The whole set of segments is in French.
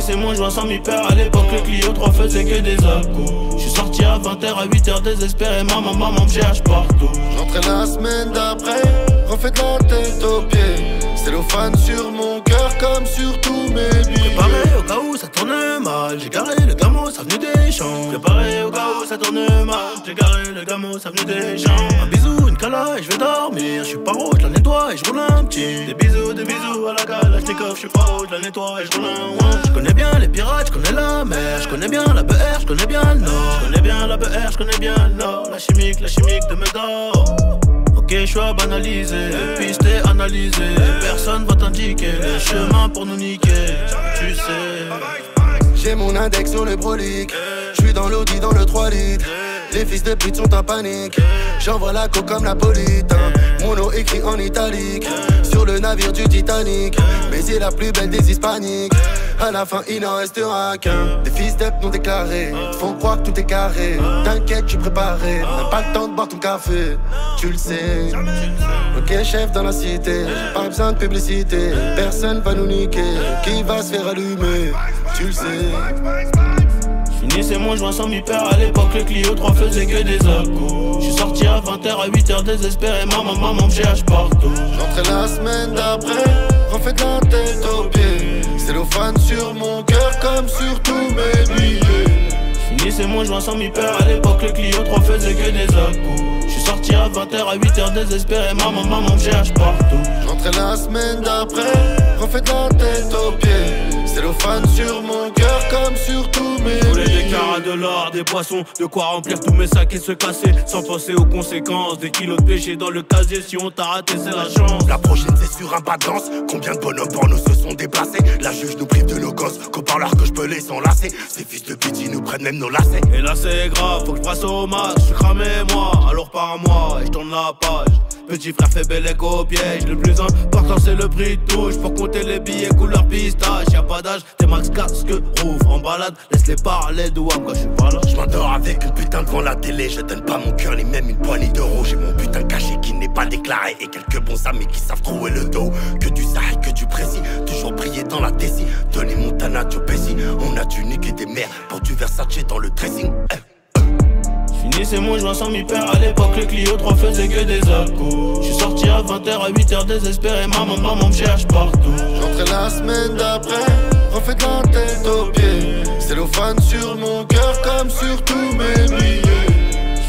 c'est mon joint sans m'y père à l'époque le Clio 3 faisait que des Je J'suis sorti à 20h à 8h désespéré. Maman maman me cherche partout. J'entrais la semaine d'après Refait la tête aux pieds. Cellophane sur mon cœur comme sur tous mes billets. Préparé au cas où ça tourne mal J'ai garé le gamo, ça venait des champs. Préparé au cas où ça tourne mal J'ai garé le gamo, ça venait des champs. Un bisou, une cala et je vais dormir. Je suis pas je la nettoie et je roule un petit. Des bisous, des bisous à la Je suis pas je la nettoie et je un Je connais bien les pirates, je connais la mer Je connais bien la BR, je connais bien le nord Je connais bien la BR, je connais bien le nord La chimique, la chimique de Médor Ok, je suis à banaliser, pisté analysé. Personne va t'indiquer le chemin pour nous niquer. Tu sais. J'ai mon index sur le brolique. Je suis dans l'audi dans le 3 litres. Les fils de pute sont en panique. J'envoie la coque comme la police. Mon nom écrit en italique. Sur le navire du Titanic. Mais il est la plus belle des hispaniques. À la fin, il n'en restera qu'un. Des fils d'ep non déclarés. Font croire que tout est carré. T'inquiète, je suis préparé. N'a pas le temps de boire ton café. Tu le sais. Ok, chef dans la cité. Pas besoin de publicité. Personne va nous niquer. Qui va se faire allumer? Tu le sais. Finissez mon joint sans m'y père à l'époque le Clio 3 faisait que des Je J'suis sorti à 20h à 8h désespéré. Maman maman me cherche partout. J'entrais la semaine d'après Refait la tête aux pieds. Cellophane sur mon cœur comme sur tous mes billets. Finissez mon joint sans m'y père à l'époque le Clio 3 faisait que des Je J'suis sorti à 20h à 8h désespéré. Maman maman me cherche partout. J'entrais la semaine d'après Refait la tête aux pieds. Cellophane sur mon cœur comme sur tous mes de l'or, des poissons, de quoi remplir tous mes sacs et se casser. Sans penser aux conséquences, des kilos de péché dans le casier Si on t'a raté c'est la chance. La prochaine c'est sur un pas de danse. Combien de bonhommes pour nous se sont déplacés? La juge nous prive de nos gosses Qu'au parleur que je peux les enlacer. Ces fils de pitié nous prennent même nos lacets. Et là c'est grave, faut que je brasse au max Je suis cramé moi, alors par je tourne la page Petit frère fait bel écho au piège. Le plus important c'est le prix de touche. Pour compter les billets couleur pistache. Y'a pas d'âge, t'es max casque, rouvre en balade. Laisse-les parler de WAM quand je suis pas là. J'm'endors avec une putain devant la télé. Je donne pas mon cœur ni même une poignée d'euros. J'ai mon putain caché qui n'est pas déclaré. Et quelques bons amis qui savent trouver le dos. Que du sahel, que du précis. Toujours prier dans la tessie. Tony Montana, Joe Pesci. On a du niquer des mères. Pour du Versace dans le dressing. Eh. Finissez mon joint sans m'y père à l'époque le Clio 3 faisait que des Je J'suis sorti à 20h à 8h désespéré Maman maman me cherche partout. J'entrais la semaine d'après Refait la tête aux pieds. Cellophane sur mon cœur comme sur tous mes billets.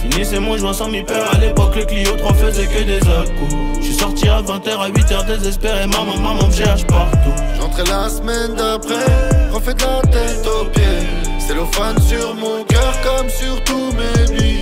Finissez mon joint sans m'y père à l'époque le Clio 3 faisait que des Je J'suis sorti à 20h à 8h désespéré Maman maman me cherche partout. J'entrais la semaine d'après Refait la tête aux pieds. Cellophane sur mon cœur comme sur tous mes